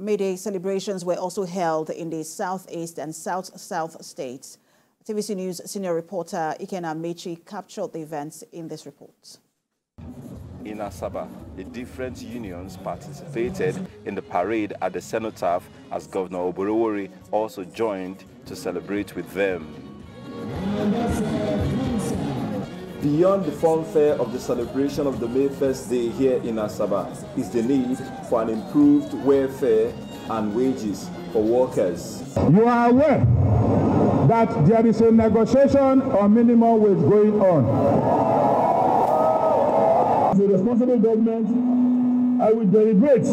May Day celebrations were also held in the southeast and south-south states. TVC News senior reporter Ikenna Amechi captured the events in this report. In Asaba, the different unions participated in the parade at the cenotaph as Governor Oborevwori also joined to celebrate with them. Beyond the fanfare of the celebration of the May 1st Day here in Asaba is the need for an improved welfare and wages for workers. You are aware that there is a negotiation on minimum wage going on. As a responsible government, I will deliberate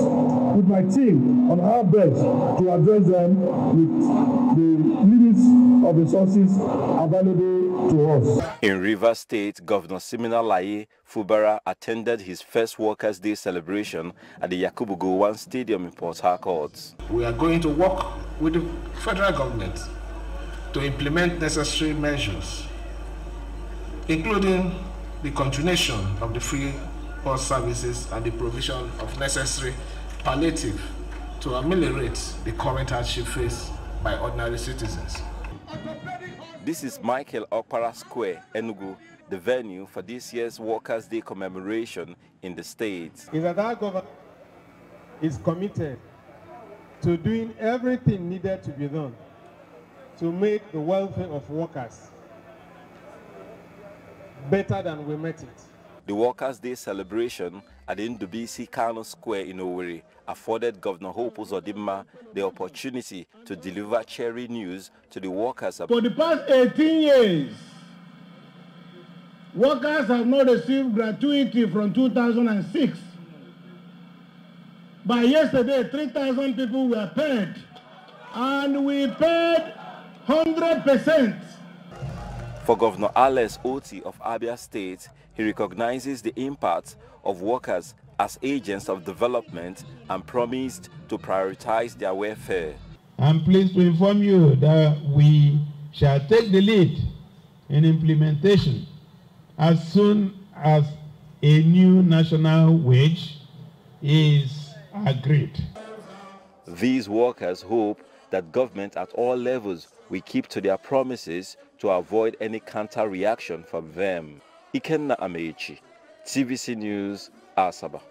with my team on our best to address them with the limits of resources available to us. In River State, Governor Siminalayi Fubara attended his first Workers' Day celebration at the Yakubu Gowon Stadium in Port Harcourt. We are going to work with the federal government to implement necessary measures, including the continuation of the free bus services and the provision of necessary palliative to ameliorate the current hardship faced by ordinary citizens. This is Michael Okpara Square, Enugu, the venue for this year's Workers' Day commemoration in the state. Is that our government is committed to doing everything needed to be done to make the welfare of workers better than we met it. The Workers' Day celebration at the Ndubuisi Kanu Square in Owerri afforded Governor Hope Uzodimma the opportunity to deliver cheery news to the workers. For the past 18 years, workers have not received gratuity from 2006. By yesterday, 3,000 people were paid, and we paid 100%. For Governor Alex Otti of Abia State, he recognizes the impact of workers as agents of development and promised to prioritize their welfare. I'm pleased to inform you that we shall take the lead in implementation as soon as a new national wage is agreed. These workers hope that government at all levels will keep to their promises to avoid any counter reaction from them. Ikenna Amechi, TVC News, Asaba.